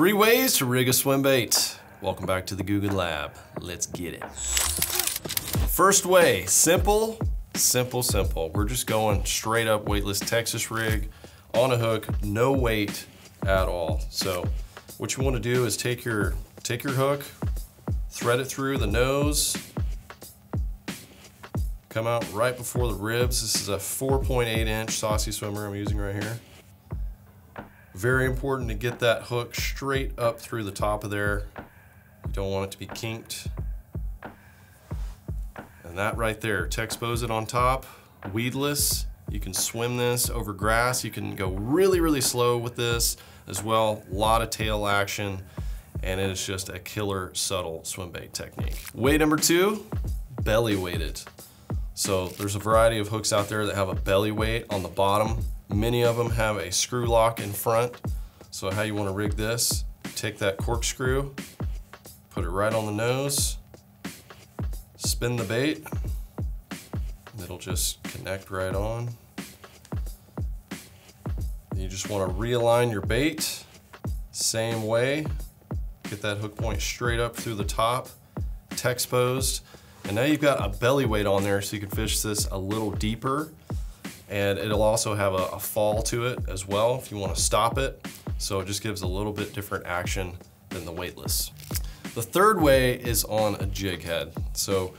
Three ways to rig a swim bait. Welcome back to the Googan Lab. Let's get it. First way, simple, simple, simple. We're just going straight up weightless Texas rig on a hook, no weight at all. So what you want to do is take your take your hook, thread it through the nose, come out right before the ribs. This is a 4.8 inch saucy swimmer I'm using right here. Very important to get that hook straight up through the top of there. You don't want it to be kinked. And that right there, Texpose it on top, weedless. You can swim this over grass. You can go really, really slow with this as well. A lot of tail action and it is just a killer subtle swim bait technique. Way number two, belly weighted. So there's a variety of hooks out there that have a belly weight on the bottom. Many of them have a screw lock in front. So how you wanna rig this, take that corkscrew, put it right on the nose, spin the bait, it'll just connect right on. You just wanna realign your bait, same way, get that hook point straight up through the top, Texposed, and now you've got a belly weight on there so you can fish this a little deeper and it'll also have a, a fall to it as well if you want to stop it. So it just gives a little bit different action than the weightless. The third way is on a jig head. So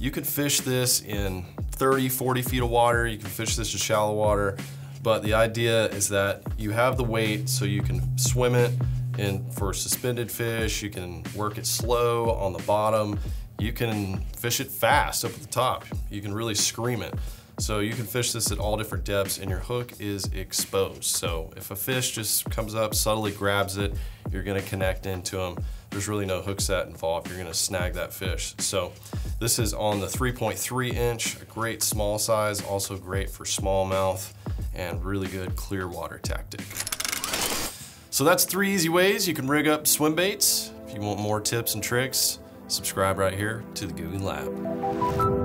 you can fish this in 30, 40 feet of water. You can fish this in shallow water. But the idea is that you have the weight so you can swim it in for suspended fish. You can work it slow on the bottom you can fish it fast up at the top. You can really scream it. So you can fish this at all different depths and your hook is exposed. So if a fish just comes up, subtly grabs it, you're gonna connect into them. There's really no hook set involved. You're gonna snag that fish. So this is on the 3.3 inch, a great small size, also great for smallmouth and really good clear water tactic. So that's three easy ways you can rig up swim baits. If you want more tips and tricks, subscribe right here to the Googan Lab.